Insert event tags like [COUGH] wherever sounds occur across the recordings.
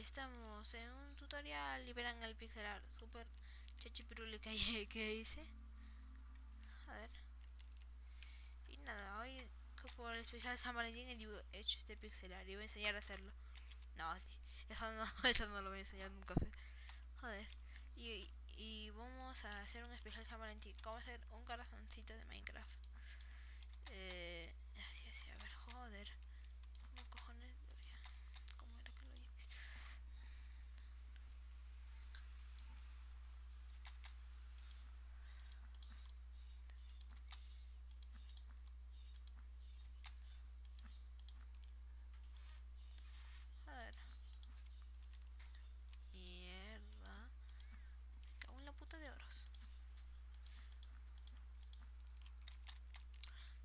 estamos en un tutorial verán el pixel art super chachipiruli que, [LAUGHS] que hice. A. Y nada, hoy por el especial San Valentín he hecho este pixel art y voy a enseñar a hacerlo. No, eso no, [LAUGHS] eso no lo voy a enseñar nunca. Joder. Y, y vamos a hacer un especial San Valentín. Vamos hacer un corazoncito de Minecraft. Eh, así, así, a ver, joder. ¿Cómo cojones? ¿Cómo era que lo había visto? A ver. Mierda. Me cago en la puta de oros.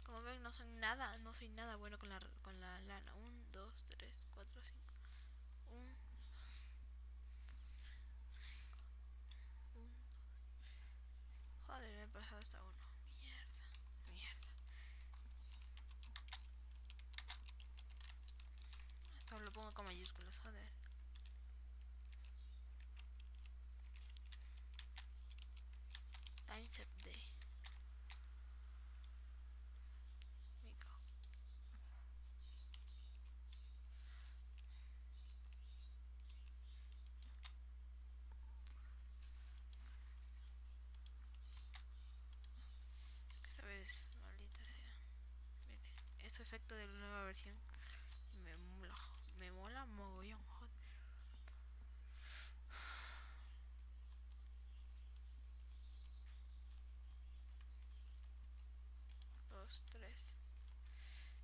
Como ven, no soy nada, no soy nada bueno con la, con la lana. 1, 2, 3, 4, 5. 1, 2. 1, 2. Joder, me he pasado hasta uno. Mierda, mierda. Esto lo pongo con mayúsculas, joder. Times up day. Este efecto de la nueva versión me mola, me mola mogollón, joder. Dos, tres.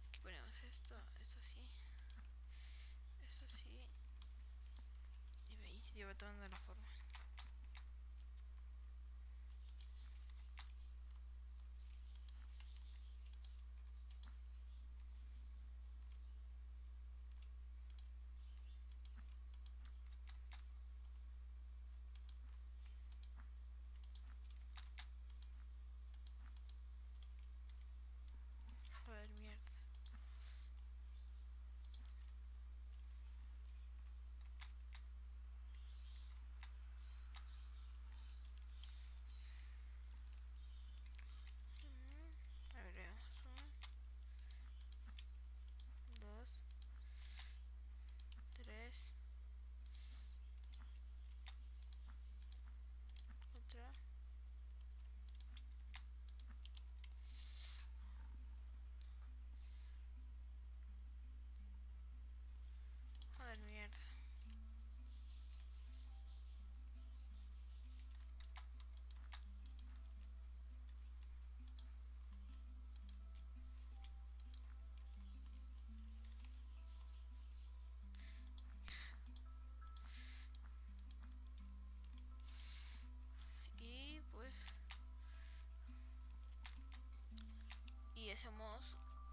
Aquí ponemos esto, esto así. Esto así. Y veis, lleva tomando la forma.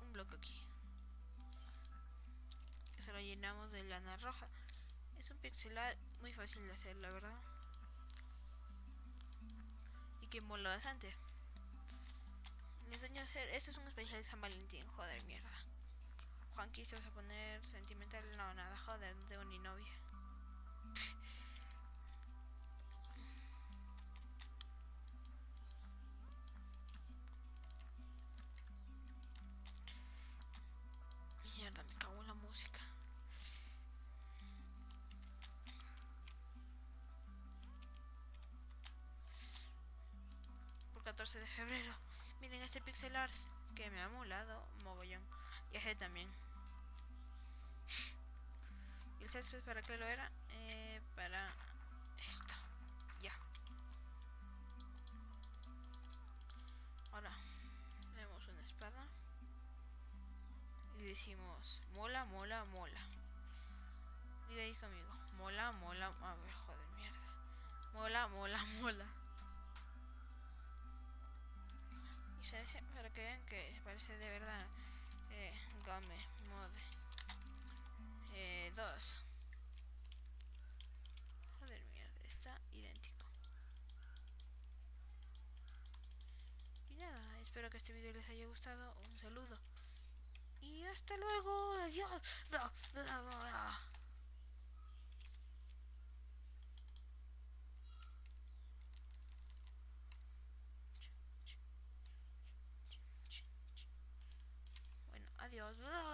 Un bloque aquí se lo llenamos de lana roja. Es un pixelar muy fácil de hacer, la verdad. Y que mola bastante. Les enseño a hacer. Esto es un especial de San Valentín, joder, mierda. Juan, ¿qué vas a poner sentimental? No, nada, joder, no tengo ni novia. 14 de febrero. Miren este pixel art que me ha molado mogollón. Y ese también. ¿Y [LAUGHS] el césped para qué lo era? Eh, para esto. Ya. Ahora, vemos una espada y decimos mola, mola, mola. Digáis conmigo, mola, mola, a ver, joder. Mola, mola, mola. Para que vean que parece de verdad eh, Game Mode 2. Eh, joder, mierda, está idéntico. Y nada, espero que este vídeo les haya gustado. Un saludo. Y hasta luego. Adiós. goes,